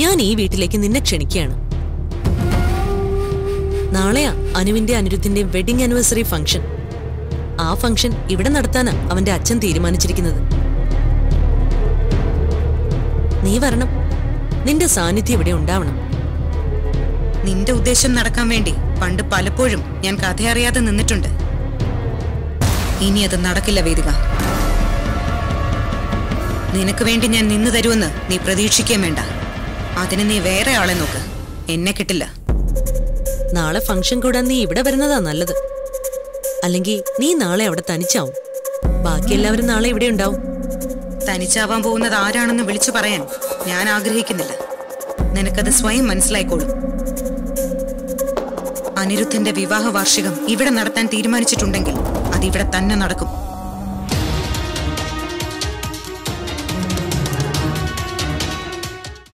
ഞാൻ ഈ വീട്ടിലേക്ക് നിന്നെ ക്ഷണിക്കുകയാണ്. നാളെയാ അനുവിന്റെ അനിരുദ്ധിന്റെ വെഡിങ് ആനിവേഴ്സറി ഫംഗ്ഷൻ ആ ഫംഗ്ഷൻ ഇവിടെ നടത്താനാ അവന്റെ അച്ഛൻ തീരുമാനിച്ചിരിക്കുന്നത്. നീ വരണം. നിന്റെ സാന്നിധ്യം ഇവിടെ ഉണ്ടാവണം. നിന്റെ ഉദ്ദേശം നടക്കാൻ വേണ്ടി പണ്ട് പലപ്പോഴും ഞാൻ കഥയറിയാതെ നിന്നിട്ടുണ്ട്. ഇനി അത് നടക്കില്ല വേദിക. നിനക്ക് വേണ്ടി ഞാൻ നിന്നു തരുമെന്ന് നീ പ്രതീക്ഷിക്കുകയും വേണ്ട. അതിന് നീ വേറെ ആളെ നോക്ക്. എന്നെ കിട്ടില്ല. നാളെ ഫംഗ്ഷൻ കൂടാൻ നീ ഇവിടെ വരുന്നതാ നല്ലത്. അല്ലെങ്കിൽ നീ നാളെ അവിടെ തനിച്ചാവും. ബാക്കി എല്ലാവരും നാളെ ഇവിടെ ഉണ്ടാവും. തനിച്ചാവാൻ പോകുന്നത് ആരാണെന്ന് വിളിച്ചു പറയാൻ ഞാൻ ആഗ്രഹിക്കുന്നില്ല. നിനക്കത് സ്വയം മനസ്സിലായിക്കോളും. അനിരുദ്ധന്റെ വിവാഹ വാർഷികം ഇവിടെ നടത്താൻ തീരുമാനിച്ചിട്ടുണ്ടെങ്കിൽ അതിവിടെ തന്നെ നടക്കും.